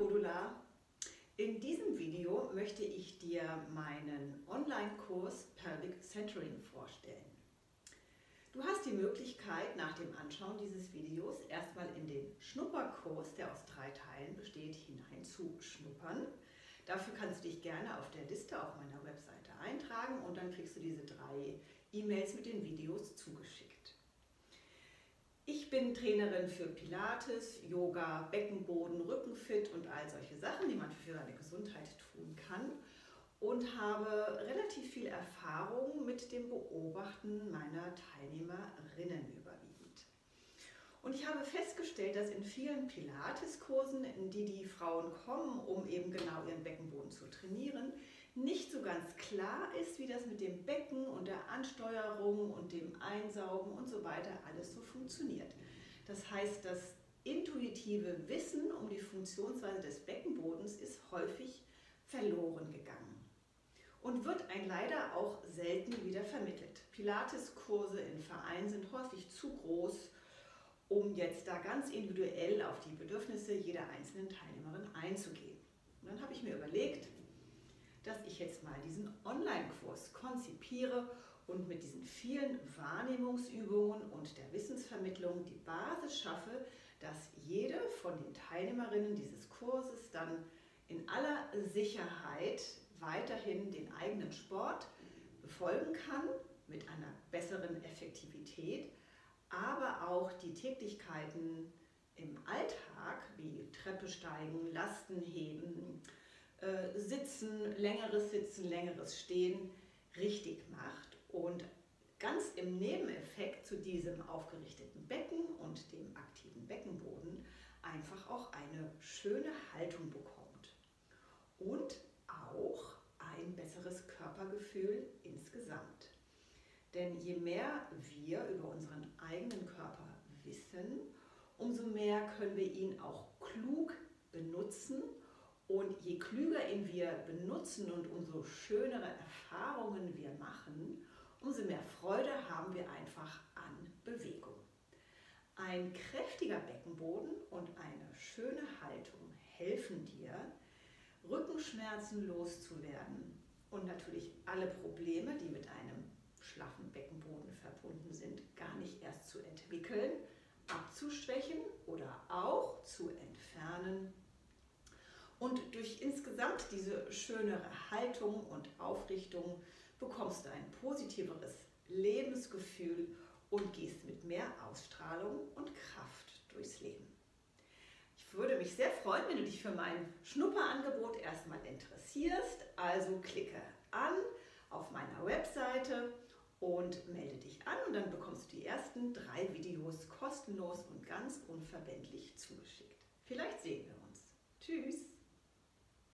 Vodula. In diesem Video möchte ich dir meinen Online-Kurs Pelvic Centering vorstellen. Du hast die Möglichkeit, nach dem Anschauen dieses Videos erstmal in den Schnupperkurs, der aus drei Teilen besteht, hineinzuschnuppern. Dafür kannst du dich gerne auf der Liste auf meiner Webseite eintragen und dann kriegst du diese drei E-Mails mit den Videos zugeschickt. Ich bin Trainerin für Pilates, Yoga, Beckenboden, Rückenfit und all solche Sachen, die man für seine Gesundheit tun kann und habe relativ viel Erfahrung mit dem Beobachten meiner Teilnehmerinnen überwiegend. Und ich habe festgestellt, dass in vielen Pilates-Kursen, in die die Frauen kommen, um eben genau ihren Beckenboden zu trainieren, nicht so ganz klar ist, wie das mit dem Becken und der Ansteuerung und dem Einsaugen und so weiter alles so funktioniert. Das heißt, das intuitive Wissen um die Funktionsweise des Beckenbodens ist häufig verloren gegangen und wird ein leider auch selten wieder vermittelt. Pilates-Kurse in Vereinen sind häufig zu groß, um jetzt da ganz individuell auf die Bedürfnisse jeder einzelnen Teilnehmerin einzugehen. Und dann habe ich mir überlegt, dass ich jetzt mal diesen Online-Kurs konzipiere und mit diesen vielen Wahrnehmungsübungen und der Wissensvermittlung die Basis schaffe, dass jede von den Teilnehmerinnen dieses Kurses dann in aller Sicherheit weiterhin den eigenen Sport befolgen kann mit einer besseren Effektivität, aber auch die Tätigkeiten im Alltag wie Treppe steigen, Lasten heben, äh, Sitzen, längeres Sitzen, längeres Stehen richtig macht und ganz im Nebeneffekt zu diesem aufgerichteten Becken und dem einfach auch eine schöne Haltung bekommt und auch ein besseres Körpergefühl insgesamt. Denn je mehr wir über unseren eigenen Körper wissen, umso mehr können wir ihn auch klug benutzen und je klüger ihn wir benutzen und umso schönere Erfahrungen wir machen, umso mehr Freude haben wir einfach an Bewegung. Ein kräftiger Beckenboden und eine schöne Haltung helfen dir, Rückenschmerzen loszuwerden und natürlich alle Probleme, die mit einem schlaffen Beckenboden verbunden sind, gar nicht erst zu entwickeln, abzuschwächen oder auch zu entfernen. Und durch insgesamt diese schönere Haltung und Aufrichtung bekommst du ein positiveres Lebensgefühl und gehst mit mehr Ausstrahlung und Kraft durchs Leben. Ich würde mich sehr freuen, wenn du dich für mein Schnupperangebot erstmal interessierst. Also klicke an auf meiner Webseite und melde dich an und dann bekommst du die ersten drei Videos kostenlos und ganz unverbindlich zugeschickt. Vielleicht sehen wir uns. Tschüss!